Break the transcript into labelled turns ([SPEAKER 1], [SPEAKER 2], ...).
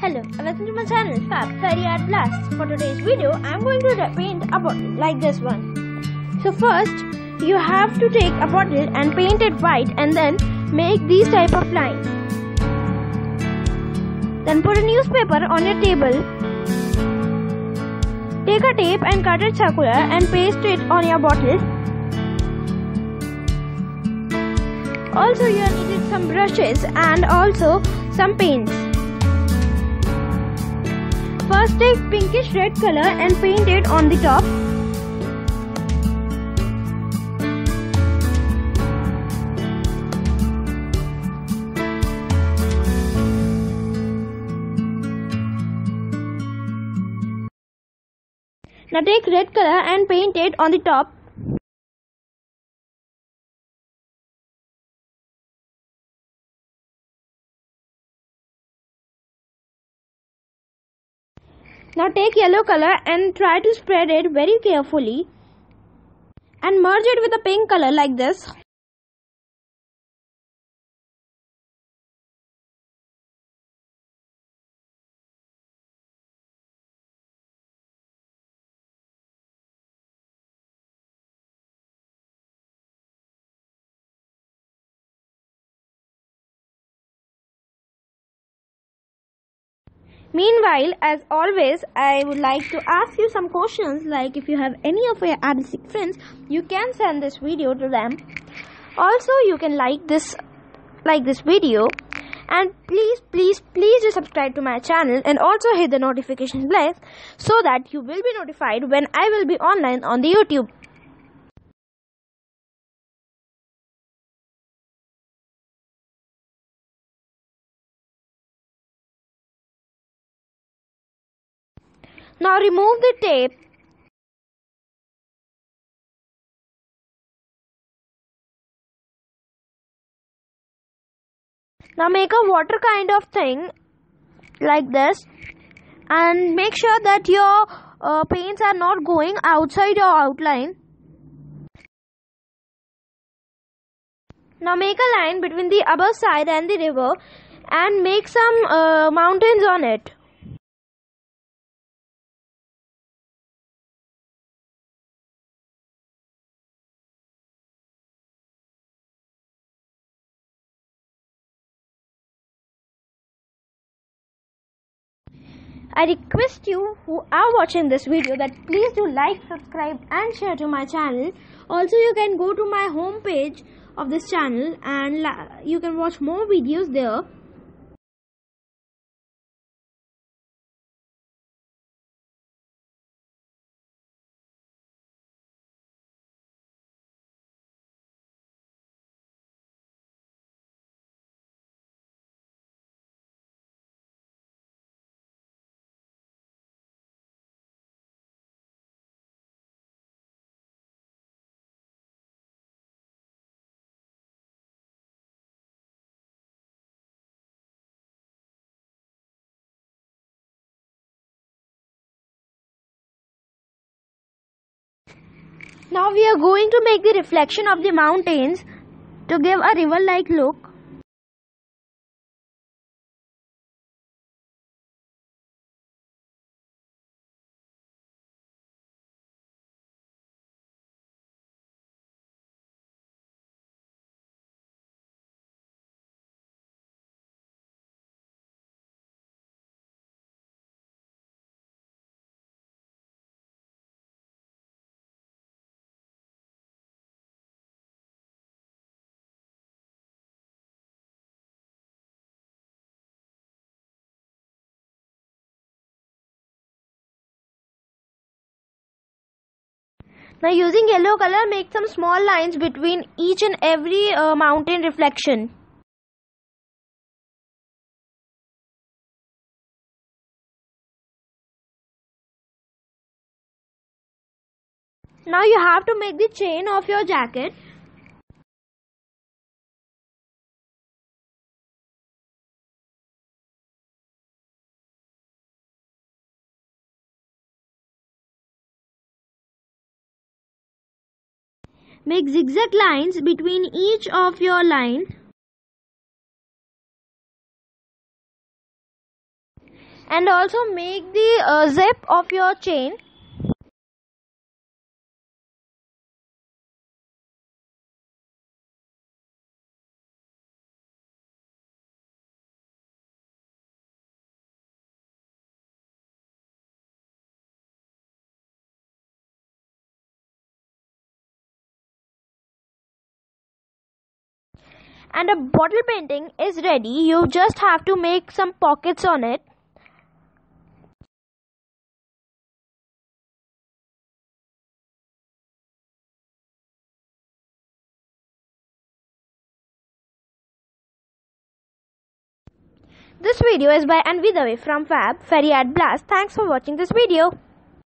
[SPEAKER 1] Hello, and welcome to my channel Fab Fairy Art Blast. For today's video, I'm going to paint a bottle like this one. So first, you have to take a bottle and paint it white and then make these type of lines. Then put a newspaper on your table. Take a tape and cut it circular and paste it on your bottle. Also, you are needed some brushes and also some paints. First take pinkish red color and paint it on the top. Now take red color and paint it on the top. Now take yellow color and try to spread it very carefully and merge it with the pink color like this. Meanwhile, as always, I would like to ask you some questions like if you have any of your artistic friends, you can send this video to them. Also, you can like this like this video and please please please do subscribe to my channel and also hit the notification bell so that you will be notified when I will be online on the YouTube. Now remove the tape. Now make a water kind of thing like this and make sure that your uh, paints are not going outside your outline. Now make a line between the upper side and the river and make some uh, mountains on it. I request you who are watching this video that please do like, subscribe and share to my channel. Also you can go to my homepage of this channel and you can watch more videos there. Now we are going to make the reflection of the mountains to give a river like look. Now using yellow color make some small lines between each and every uh, mountain reflection. Now you have to make the chain of your jacket Make zigzag lines between each of your line. and also make the uh, zip of your chain and a bottle painting is ready you just have to make some pockets on it This video is by Anvi Dave from Fab Fairy Art Blast. Thanks for watching this video.